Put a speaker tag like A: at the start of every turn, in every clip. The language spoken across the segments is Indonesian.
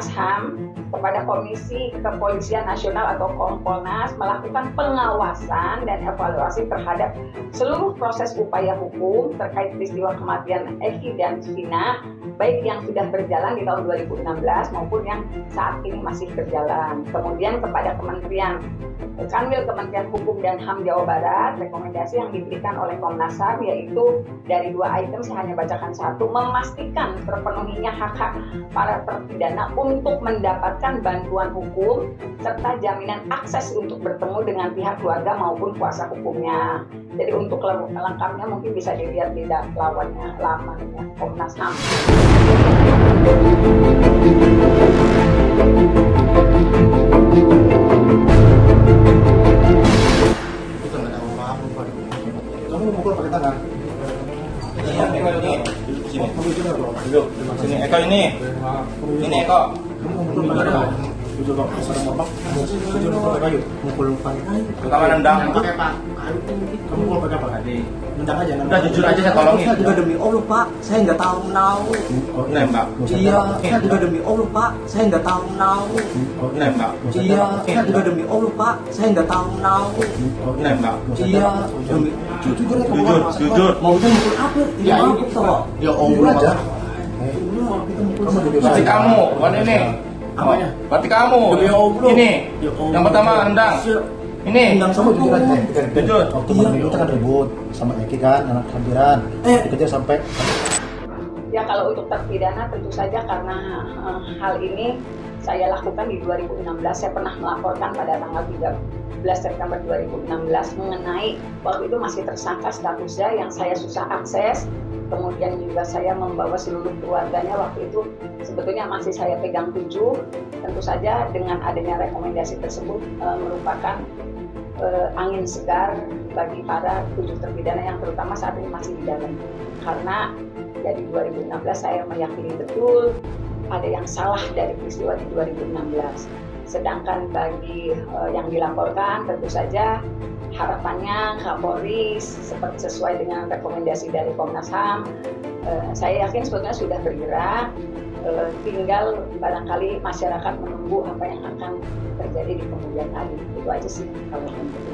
A: Komnas HAM kepada Komisi Kepolisian Nasional atau Kompolnas melakukan pengawasan dan evaluasi terhadap seluruh proses upaya hukum terkait peristiwa kematian Eki dan Vina baik yang sudah berjalan di tahun 2016 maupun yang saat ini masih berjalan. Kemudian kepada Kementerian Kanwil Kementerian Hukum dan HAM Jawa Barat, rekomendasi yang diberikan oleh Komnas HAM yaitu dari dua item saya hanya bacakan satu, memastikan terpenuhinya hak-hak para terpidana untuk mendapatkan bantuan hukum serta jaminan akses untuk bertemu dengan pihak keluarga maupun kuasa hukumnya. Jadi untuk lengkapnya mungkin bisa dilihat di lawannya lamannya Komnas HAM.
B: ini. Eko ini. Ini Eko.
C: Bang, kayu. Mukul
B: nendang.
C: Pakai pak. Kamu mukul pakai apa? Nendang aja.
B: Udah jujur aja saya tolongin.
D: Saya juga demi Allah pak, saya nggak tahu menau.
C: Oh,
B: Nembak.
D: Iya, saya juga demi Allah pak, saya nggak tahu menau.
B: Nembak.
D: Iya, saya juga demi Allah pak, saya nggak tahu menau.
B: Nembak.
D: Iya, demi
C: Jujur.
B: Jujur, jujur.
D: maunya mukul apa?
C: Ya,
D: Iya.
C: Ya Allah aja.
B: Berarti kamu, bukan ini.
C: Apanya?
B: Berarti kamu.
C: Demi Allah.
B: Ini.
C: Ya.
B: Yang pertama nendang. Ini.
D: Undang
C: Kamu jujur aja.
B: Jujur.
C: Waktu malam itu kan ribut sama Eki kan, anak sampiran.
D: Eh.
C: Dikejar sampai
A: Ya kalau untuk terpidana tentu saja karena eh, hal ini saya lakukan di 2016 saya pernah melaporkan pada tanggal 13 September 2016 mengenai waktu itu masih tersangka statusnya yang saya susah akses kemudian juga saya membawa seluruh keluarganya waktu itu sebetulnya masih saya pegang tujuh. Tentu saja dengan adanya rekomendasi tersebut eh, merupakan eh, angin segar bagi para tujuh terpidana yang terutama saat ini masih di dalam. Karena dari 2016 saya meyakini betul ada yang salah dari peristiwa di 2016 sedangkan bagi eh, yang dilaporkan tentu saja harapannya Kapolri seperti sesuai dengan rekomendasi dari Komnas HAM eh, saya yakin sebetulnya sudah bergerak eh, tinggal barangkali masyarakat menunggu apa yang akan terjadi di kemudian hari. Itu aja sih kalau untuk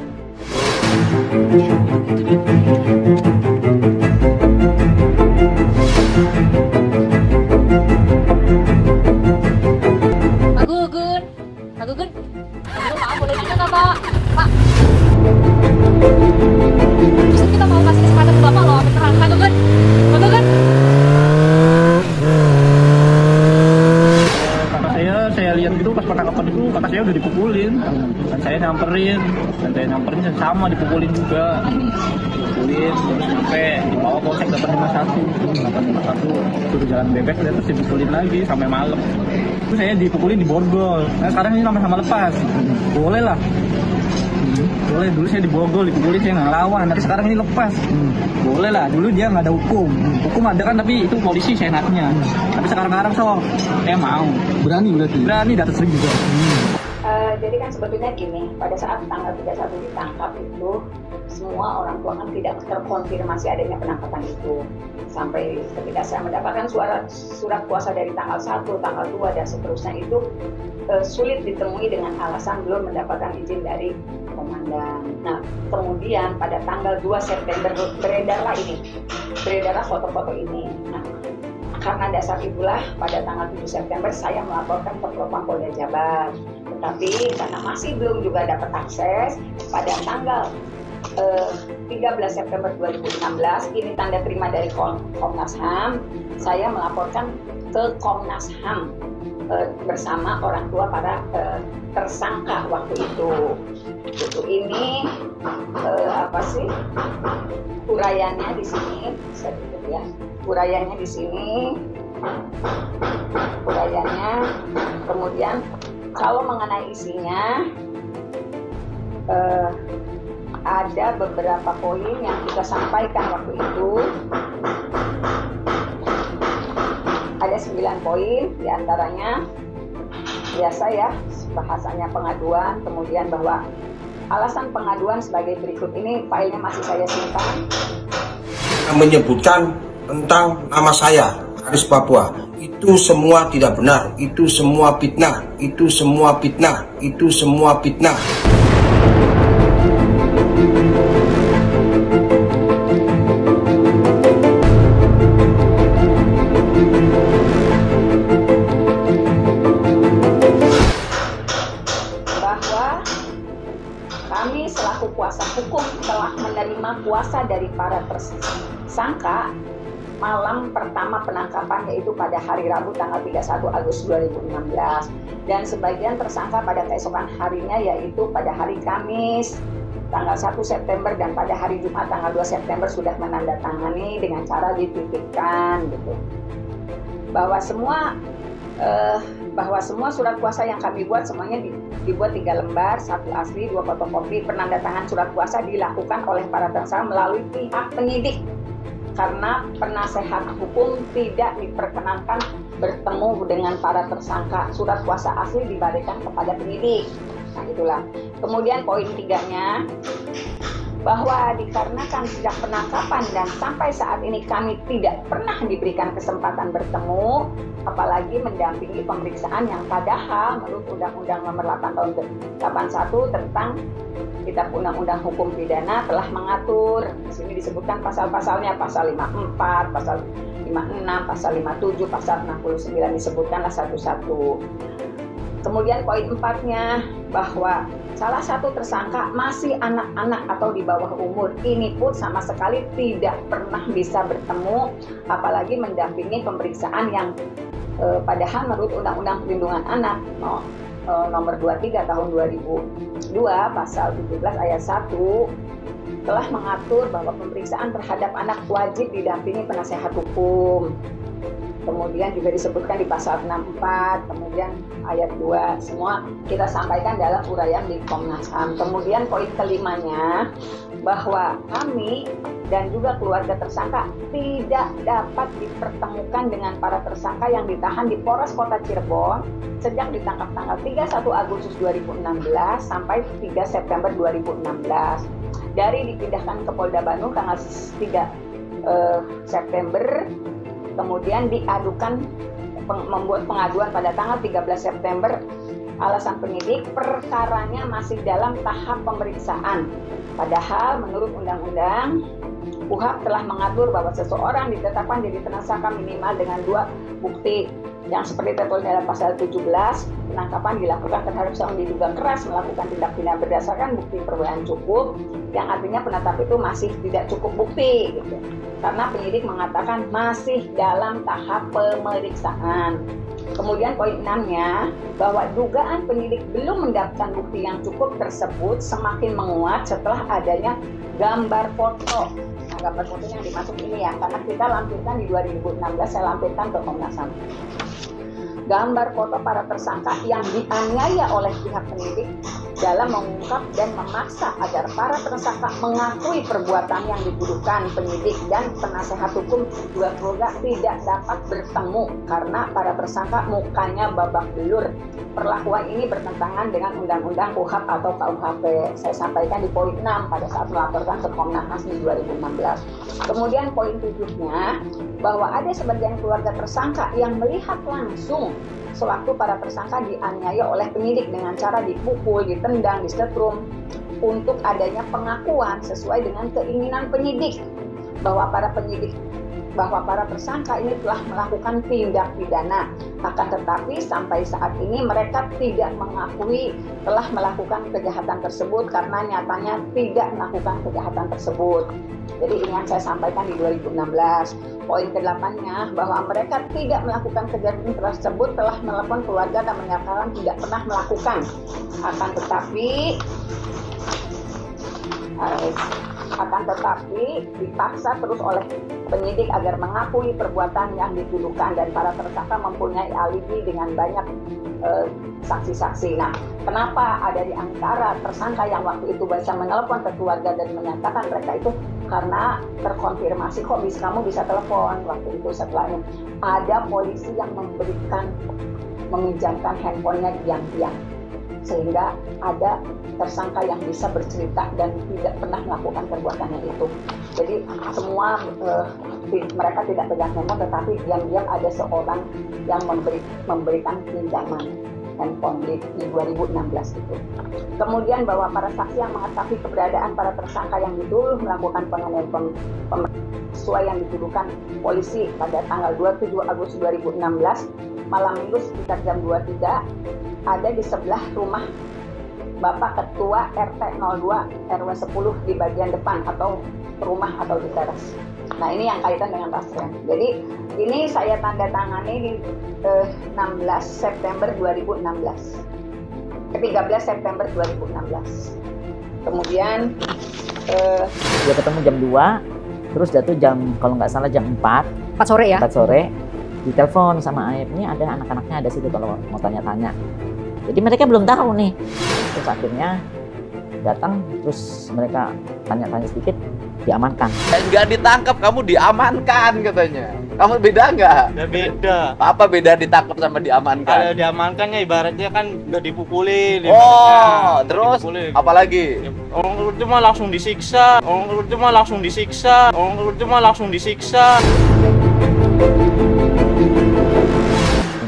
E: sama dipukulin juga. Dipukulin terus sampai dibawa polsek dapat lima satu. Dapat lima satu suruh jalan bebek dan terus dipukulin lagi sampai malam. Itu saya dipukulin di borgol. Nah sekarang ini sama-sama lepas. Boleh lah. Boleh dulu saya diborgol dipukulin saya nggak ngelawan tapi sekarang ini lepas. Boleh lah dulu dia nggak ada hukum. Hukum ada kan tapi itu polisi seenaknya. Tapi sekarang sekarang so saya mau.
C: Berani berarti.
E: berani di atas ring juga
A: Eh, jadi kan sebetulnya gini, pada saat tanggal 31 ditangkap itu, semua orang tua kan tidak terkonfirmasi adanya penangkapan itu. Sampai ketika saya mendapatkan suara, surat kuasa dari tanggal 1, tanggal 2, dan seterusnya itu eh, sulit ditemui dengan alasan belum mendapatkan izin dari komandan. Nah, kemudian pada tanggal 2 September beredarlah ini, beredarlah foto-foto ini. Nah, karena dasar itulah pada tanggal 7 September saya melaporkan ke Propam Polda Jabar. Tetapi karena masih belum juga dapat akses, pada tanggal eh, 13 September 2016 ini tanda terima dari Kom- Komnas HAM, saya melaporkan ke Komnas HAM eh, bersama orang tua para eh, tersangka waktu itu. Itu ini eh, apa sih? Urayanya di sini, saya ya. Di sini, urayanya. Kemudian kalau mengenai isinya, eh, ada beberapa poin yang kita sampaikan waktu itu. Ada 9 poin, di antaranya biasa ya, bahasanya pengaduan, kemudian bahwa alasan pengaduan sebagai berikut ini, filenya masih saya simpan.
F: menyebutkan tentang nama saya Aris Papua. Itu semua tidak benar, itu semua fitnah, itu semua fitnah, itu semua fitnah.
A: kami selaku kuasa hukum telah menerima kuasa dari para tersangka malam pertama penangkapan yaitu pada hari Rabu tanggal 31 Agustus 2016 dan sebagian tersangka pada keesokan harinya yaitu pada hari Kamis tanggal 1 September dan pada hari Jumat tanggal 2 September sudah menandatangani dengan cara dititipkan gitu bahwa semua eh, bahwa semua surat kuasa yang kami buat semuanya di- dibuat tiga lembar, satu asli, dua fotokopi. Penandatangan surat kuasa dilakukan oleh para tersangka melalui pihak penyidik karena penasehat hukum tidak diperkenankan bertemu dengan para tersangka. Surat kuasa asli dibalikan kepada penyidik. Nah itulah. Kemudian poin tiganya bahwa dikarenakan sejak penangkapan dan sampai saat ini kami tidak pernah diberikan kesempatan bertemu, apalagi mendampingi pemeriksaan yang padahal menurut Undang-Undang Nomor 8 Tahun 81 tentang Kitab Undang-Undang Hukum Pidana telah mengatur. Di sini disebutkan pasal-pasalnya, pasal 54, pasal 56, pasal 57, pasal 69 disebutkanlah satu-satu. Kemudian poin empatnya bahwa salah satu tersangka masih anak-anak atau di bawah umur. Ini pun sama sekali tidak pernah bisa bertemu, apalagi mendampingi pemeriksaan yang eh, padahal menurut Undang-Undang Perlindungan Anak no, eh, nomor 23 tahun 2002 pasal 17 ayat 1 telah mengatur bahwa pemeriksaan terhadap anak wajib didampingi penasehat hukum kemudian juga disebutkan di pasal 64, kemudian ayat 2, semua kita sampaikan dalam uraian di Komnas HAM. Kemudian poin kelimanya, bahwa kami dan juga keluarga tersangka tidak dapat dipertemukan dengan para tersangka yang ditahan di Polres Kota Cirebon sejak ditangkap tanggal 31 Agustus 2016 sampai 3 September 2016. Dari dipindahkan ke Polda Bandung tanggal 3 eh, September kemudian diadukan membuat pengaduan pada tanggal 13 September. Alasan penyidik perkaranya masih dalam tahap pemeriksaan. Padahal menurut undang-undang UHAP telah mengatur bahwa seseorang ditetapkan jadi tersangka minimal dengan dua bukti. Yang seperti tertulis dalam pasal 17 penangkapan dilakukan terhadap seorang diduga keras melakukan tindak pidana berdasarkan bukti permulaan cukup yang artinya penetapan itu masih tidak cukup bukti gitu karena penyidik mengatakan masih dalam tahap pemeriksaan. Kemudian poin enamnya bahwa dugaan penyidik belum mendapatkan bukti yang cukup tersebut semakin menguat setelah adanya gambar foto. Nah, gambar foto yang dimasuk ini ya, karena kita lampirkan di 2016 saya lampirkan ke Komnas HAM gambar foto para tersangka yang dianiaya oleh pihak penyidik dalam mengungkap dan memaksa agar para tersangka mengakui perbuatan yang dituduhkan penyidik dan penasehat hukum dua keluarga tidak dapat bertemu karena para tersangka mukanya babak belur. Perlakuan ini bertentangan dengan Undang-Undang KUHAP atau KUHP. Saya sampaikan di poin 6 pada saat melaporkan ke Komnas HAM di 2016. Kemudian poin tujuhnya bahwa ada sebagian keluarga tersangka yang melihat langsung sewaktu para tersangka dianiaya oleh penyidik dengan cara dipukul, ditendang, disetrum untuk adanya pengakuan sesuai dengan keinginan penyidik. Bahwa para penyidik bahwa para tersangka ini telah melakukan tindak pidana. Akan tetapi sampai saat ini mereka tidak mengakui telah melakukan kejahatan tersebut karena nyatanya tidak melakukan kejahatan tersebut. Jadi ini yang saya sampaikan di 2016. Poin ke-8-nya bahwa mereka tidak melakukan kejahatan tersebut telah menelepon keluarga dan menyatakan tidak pernah melakukan. Akan tetapi eh, akan tetapi dipaksa terus oleh penyidik agar mengakui perbuatan yang dituduhkan dan para tersangka mempunyai alibi dengan banyak eh, saksi-saksi. Nah, kenapa ada di antara tersangka yang waktu itu bisa menelpon ke keluarga dan menyatakan mereka itu? Karena terkonfirmasi kok bisa kamu bisa telepon? Waktu itu setelahnya ada polisi yang memberikan meminjamkan handphonenya diam-diam sehingga ada tersangka yang bisa bercerita dan tidak pernah melakukan perbuatannya itu. Jadi semua eh, mereka tidak pegang handphone tetapi diam-diam ada seorang yang memberi, memberikan pinjaman handphone di, di 2016 itu. Kemudian bahwa para saksi yang mengetahui keberadaan para tersangka yang dituduh melakukan penganiayaan sesuai yang dituduhkan polisi pada tanggal 27 Agustus 2016 malam minggu sekitar jam 23 ada di sebelah rumah Bapak Ketua RT 02 RW 10 di bagian depan atau rumah atau di teras. Nah ini yang kaitan dengan pasien. Jadi ini saya tanda tangani di eh, 16 September 2016. Ke 13 September 2016. Kemudian eh,
G: dia ketemu jam 2 terus jatuh jam kalau nggak salah jam 4
H: 4 sore ya
G: 4 sore ditelepon sama Aib ini ada anak-anaknya ada situ kalau mau tanya-tanya. Jadi mereka belum tahu nih. Terus akhirnya datang terus mereka tanya-tanya sedikit diamankan.
I: Nggak ditangkap kamu diamankan katanya. Kamu beda nggak?
J: Ya beda.
I: Apa beda ditangkap sama diamankan?
J: Kalau diamankannya ibaratnya kan udah dipukulin
I: oh terus dipukulin. apalagi?
J: Orang itu mah langsung disiksa. Orang itu mah langsung disiksa. Orang itu mah langsung disiksa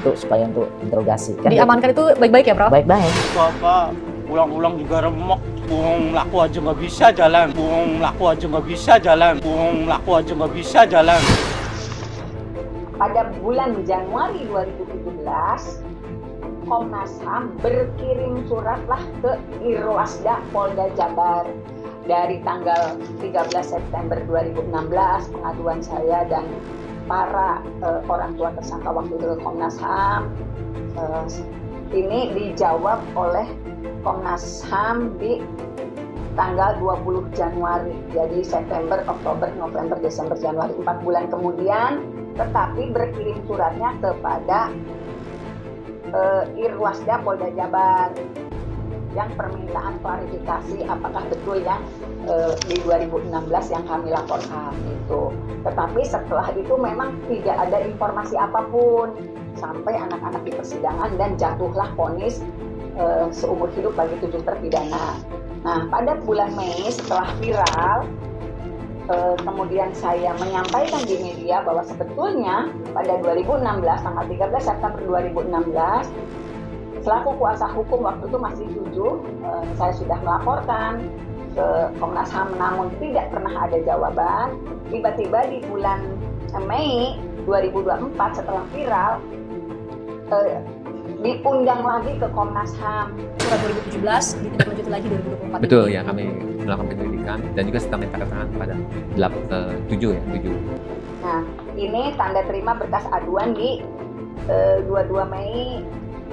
G: untuk supaya untuk interogasi
H: kan? Diamankan itu baik-baik ya bro
G: baik-baik.
J: Apa ulang-ulang juga remuk Buang laku aja nggak bisa jalan. Buang laku aja nggak bisa jalan. Buang laku aja nggak bisa jalan.
A: Pada bulan Januari 2017 Komnas HAM berkirim surat lah ke Irwasda Polda Jabar. Dari tanggal 13 September 2016 pengaduan saya dan para uh, orang tua tersangka waktu itu Komnas HAM uh, ini dijawab oleh Komnas HAM di tanggal 20 Januari. Jadi September, Oktober, November, Desember, Januari. Empat bulan kemudian, tetapi berkirim suratnya kepada uh, Irwasda Polda Jabar yang permintaan klarifikasi apakah betul yang uh, di 2016 yang kami laporkan itu. Tetapi setelah itu memang tidak ada informasi apa pun sampai anak-anak di persidangan dan jatuhlah vonis uh, seumur hidup bagi tujuh terpidana. Nah, pada bulan Mei setelah viral, uh, kemudian saya menyampaikan di media bahwa sebetulnya pada 2016 tanggal 13 September 2016 selaku kuasa hukum waktu itu masih tujuh, uh, saya sudah melaporkan ke Komnas HAM namun tidak pernah ada jawaban. Tiba-tiba di bulan Mei 2024 setelah viral uh, diundang lagi ke Komnas HAM.
H: Surat 2017 ditindaklanjuti lagi 2024.
K: Betul ya kami melakukan penyelidikan dan juga sedang minta keterangan pada 8, uh, 7 ya 7.
A: Nah ini tanda terima berkas aduan di uh, 22 Mei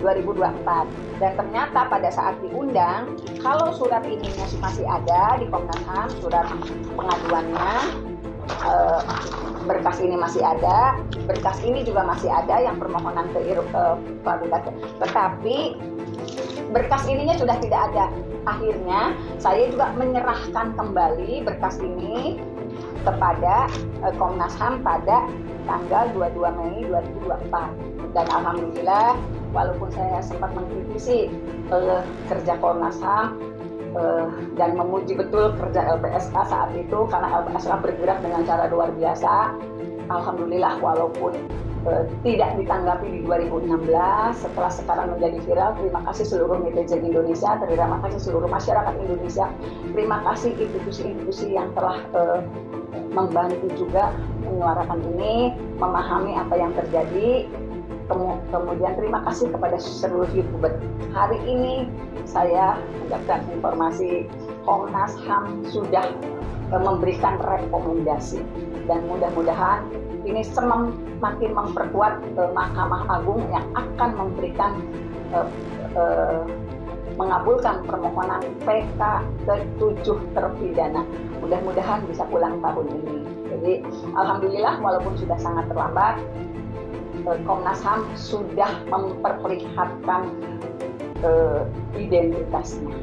A: 2024 dan ternyata pada saat diundang kalau surat ini masih ada di Komnas HAM surat pengaduannya uh, berkas ini masih ada, berkas ini juga masih ada yang permohonan ke uh, tetapi berkas ininya sudah tidak ada. Akhirnya saya juga menyerahkan kembali berkas ini kepada uh, Komnas HAM pada tanggal 22 Mei 2024 dan alhamdulillah walaupun saya sempat mengkritisi uh, kerja Komnas HAM uh, dan memuji betul kerja LPSK saat itu karena LPSK bergerak dengan cara luar biasa. Alhamdulillah walaupun uh, tidak ditanggapi di 2016 setelah sekarang menjadi viral terima kasih seluruh netizen Indonesia terima kasih seluruh masyarakat Indonesia terima kasih institusi-institusi yang telah uh, membantu juga menyuarakan ini memahami apa yang terjadi kemudian terima kasih kepada seluruh youtuber. Hari ini saya mendapatkan informasi Komnas HAM sudah eh, memberikan rekomendasi dan mudah-mudahan ini semakin memperkuat uh, Mahkamah Agung yang akan memberikan uh, mengabulkan permohonan PK ke tujuh terpidana. Mudah-mudahan bisa pulang tahun ini. Jadi alhamdulillah walaupun sudah sangat terlambat, Komnas HAM sudah memperlihatkan uh, identitasnya.